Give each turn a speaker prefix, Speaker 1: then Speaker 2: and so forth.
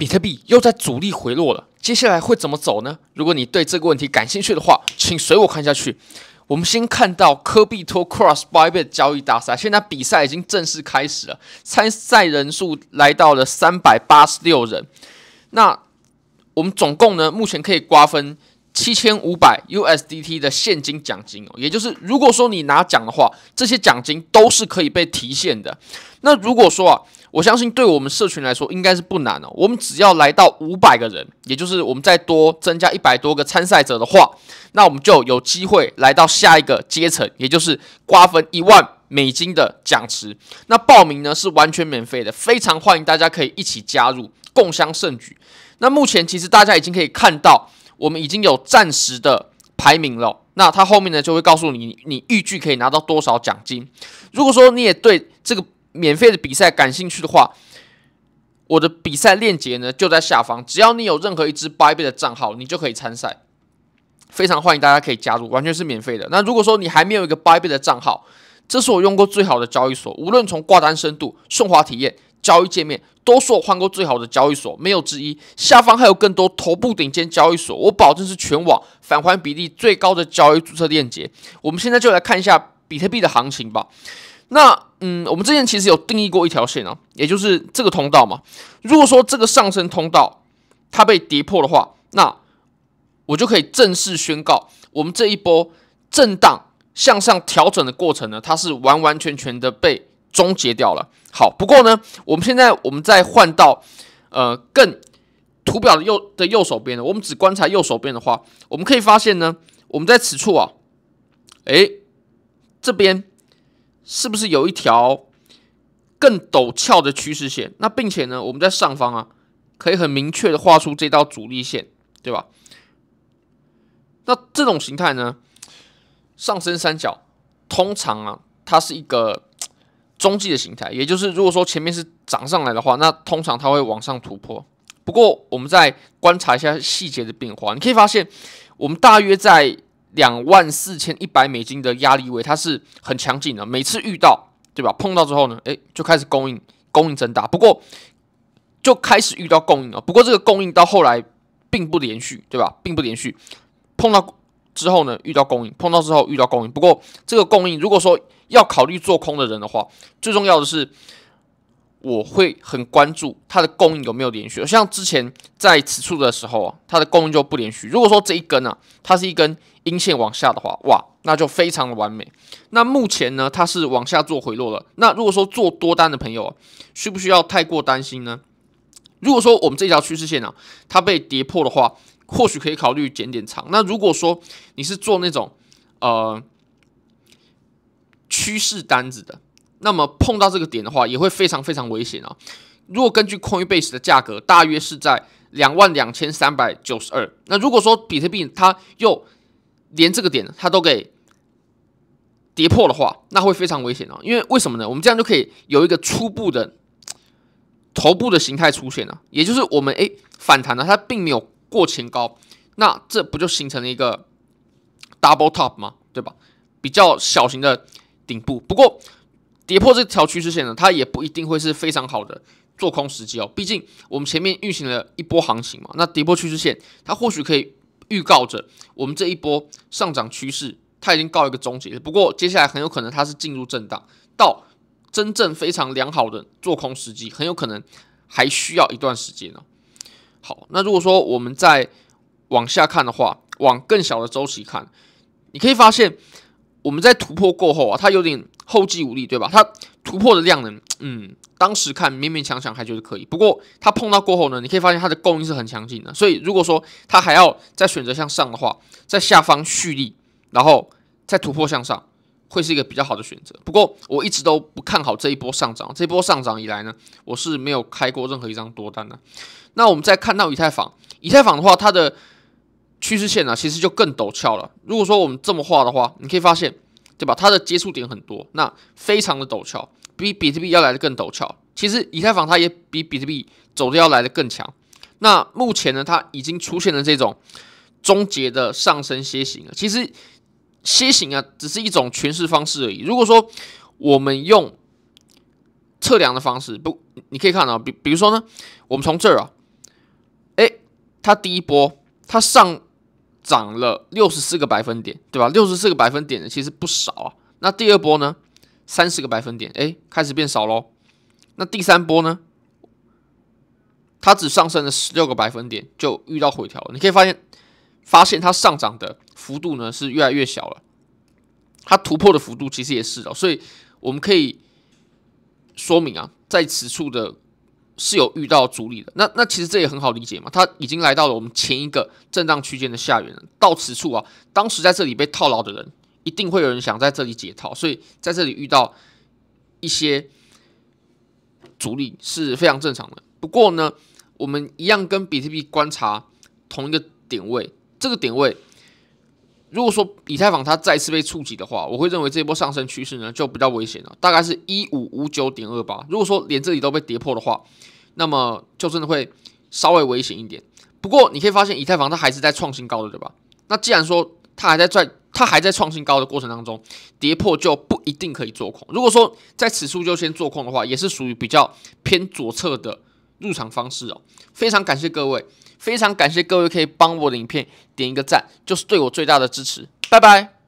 Speaker 1: 比特币又在主力回落了，接下来会怎么走呢？如果你对这个问题感兴趣的话，请随我看下去。我们先看到科比托 Cross Bybit 交易大赛，现在比赛已经正式开始了，参赛人数来到了三百八十六人。那我们总共呢，目前可以瓜分七千五百 USDT 的现金奖金哦，也就是如果说你拿奖的话，这些奖金都是可以被提现的。那如果说啊，我相信对我们社群来说应该是不难哦，我们只要来到五百个人，也就是我们再多增加一百多个参赛者的话，那我们就有机会来到下一个阶层，也就是瓜分一万美金的奖池。那报名呢是完全免费的，非常欢迎大家可以一起加入，共襄盛举。那目前其实大家已经可以看到，我们已经有暂时的排名了。那它后面呢就会告诉你，你预计可以拿到多少奖金。如果说你也对这个免费的比赛感兴趣的话，我的比赛链接呢就在下方。只要你有任何一支币币的账号，你就可以参赛。非常欢迎大家可以加入，完全是免费的。那如果说你还没有一个币币的账号，这是我用过最好的交易所，无论从挂单深度、顺滑体验、交易界面，都是我换过最好的交易所，没有之一。下方还有更多头部顶尖交易所，我保证是全网返还比例最高的交易注册链接。我们现在就来看一下比特币的行情吧。那嗯，我们之前其实有定义过一条线啊，也就是这个通道嘛。如果说这个上升通道它被跌破的话，那我就可以正式宣告，我们这一波震荡向上调整的过程呢，它是完完全全的被终结掉了。好，不过呢，我们现在我们再换到呃更图表的右的右手边呢，我们只观察右手边的话，我们可以发现呢，我们在此处啊，诶，这边。是不是有一条更陡峭的趋势线？那并且呢，我们在上方啊，可以很明确的画出这道主力线，对吧？那这种形态呢，上升三角通常啊，它是一个中继的形态，也就是如果说前面是涨上来的话，那通常它会往上突破。不过，我们再观察一下细节的变化，你可以发现，我们大约在。两万四千一百美金的压力位，它是很强劲的。每次遇到，对吧？碰到之后呢，诶，就开始供应，供应增大。不过就开始遇到供应了。不过这个供应到后来并不连续，对吧？并不连续。碰到之后呢，遇到供应，碰到之后遇到供应。不过这个供应，如果说要考虑做空的人的话，最重要的是。我会很关注它的供应有没有连续，像之前在此处的时候啊，它的供应就不连续。如果说这一根呢，它是一根阴线往下的话，哇，那就非常的完美。那目前呢，它是往下做回落了。那如果说做多单的朋友，需不需要太过担心呢？如果说我们这条趋势线啊，它被跌破的话，或许可以考虑减点长。那如果说你是做那种呃趋势单子的。那么碰到这个点的话，也会非常非常危险啊！如果根据 Coinbase 的价格，大约是在两万两千三百九十二。那如果说比特币它又连这个点它都给跌破的话，那会非常危险哦。因为为什么呢？我们这样就可以有一个初步的头部的形态出现了，也就是我们诶反弹了，它并没有过前高，那这不就形成了一个 double top 吗？对吧？比较小型的顶部，不过。跌破这条趋势线呢，它也不一定会是非常好的做空时机哦。毕竟我们前面运行了一波行情嘛，那跌破趋势线，它或许可以预告着我们这一波上涨趋势它已经告一个终结。不过接下来很有可能它是进入震荡，到真正非常良好的做空时机，很有可能还需要一段时间呢。好，那如果说我们再往下看的话，往更小的周期看，你可以发现我们在突破过后啊，它有点。后继无力，对吧？它突破的量能，嗯，当时看勉勉强强还觉得可以。不过它碰到过后呢，你可以发现它的供应是很强劲的。所以如果说它还要再选择向上的话，在下方蓄力，然后再突破向上，会是一个比较好的选择。不过我一直都不看好这一波上涨。这一波上涨以来呢，我是没有开过任何一张多单的。那我们再看到以太坊，以太坊的话，它的趋势线呢，其实就更陡峭了。如果说我们这么画的话，你可以发现。对吧？它的接触点很多，那非常的陡峭，比比特币要来的更陡峭。其实以太坊它也比比特币走的要来的更强。那目前呢，它已经出现了这种终结的上升楔形了。其实楔形啊，只是一种诠释方式而已。如果说我们用测量的方式，不，你可以看到，比比如说呢，我们从这儿啊，它第一波它上涨了六十四个百分点，对吧？六十四个百分点的其实不少啊。那第二波呢，三十个百分点，哎，开始变少喽。那第三波呢，它只上升了十六个百分点，就遇到回调了。你可以发现，发现它上涨的幅度呢是越来越小了，它突破的幅度其实也是哦。所以我们可以说明啊，在此处的。是有遇到阻力的，那那其实这也很好理解嘛，它已经来到了我们前一个震荡区间的下缘了。到此处啊，当时在这里被套牢的人，一定会有人想在这里解套，所以在这里遇到一些阻力是非常正常的。不过呢，我们一样跟比特币观察同一个点位，这个点位，如果说以太坊它再次被触及的话，我会认为这一波上升趋势呢就比较危险了，大概是一五五九点二八。如果说连这里都被跌破的话，那么就真的会稍微危险一点。不过你可以发现，以太坊它还是在创新高的，对吧？那既然说它还在在它还在创新高的过程当中，跌破就不一定可以做空。如果说在此处就先做空的话，也是属于比较偏左侧的入场方式哦。非常感谢各位，非常感谢各位可以帮我的影片点一个赞，就是对我最大的支持。拜拜。